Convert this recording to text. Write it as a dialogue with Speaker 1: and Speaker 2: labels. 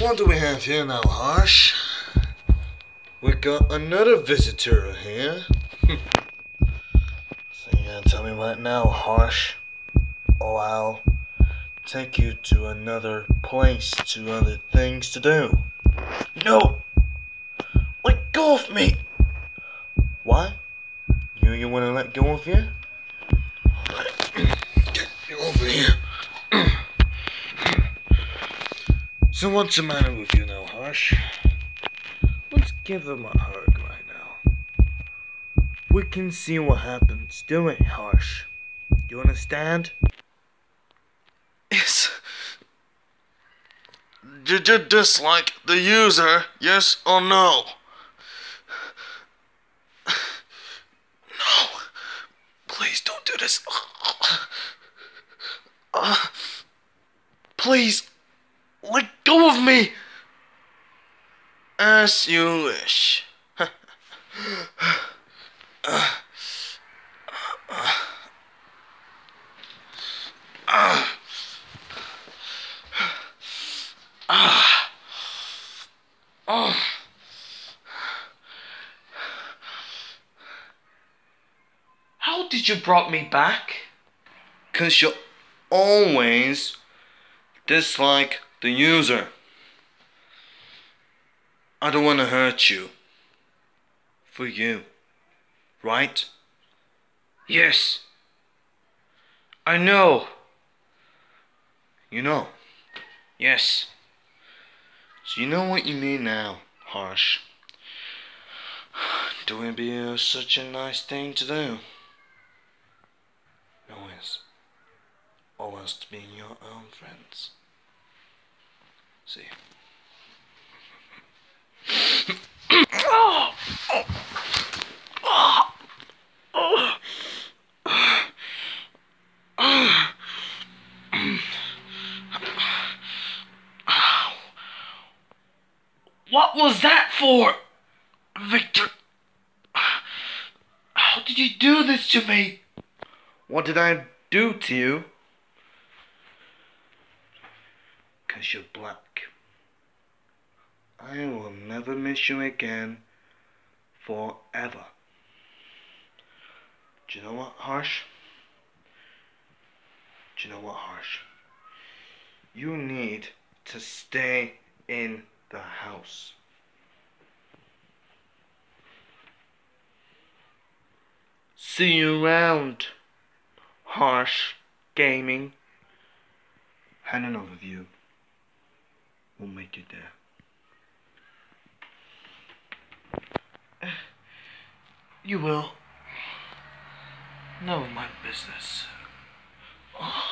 Speaker 1: What do we have here now, Harsh? We got another visitor here. so you gonna tell me right now, Harsh? Or I'll take you to another place to other things to do. No! Let go of me! Why? You you wanna let go of you? Get over here. So what's the matter with you now, Harsh? Let's give him a hug right now. We can see what happens. Do it, Harsh. Do you understand? Yes. Did you dislike the user, yes or no? No. Please don't do this. Uh, please. Go of me! As you wish. How did you brought me back? Cause you always dislike the user. I don't want to hurt you. For you. Right? Yes. I know. You know? Yes. So you know what you mean now, Harsh. Doing be uh, such a nice thing to do. Always. Always being your own friends. See. What was that for? Victor. How did you do this to me? What did I do to you? Cause you're black. I will never miss you again forever. Do you know what, Harsh? Do you know what, Harsh? You need to stay in the house. See you around, Harsh Gaming. Hand an overview. We'll make it there. You will. None of my business. Oh.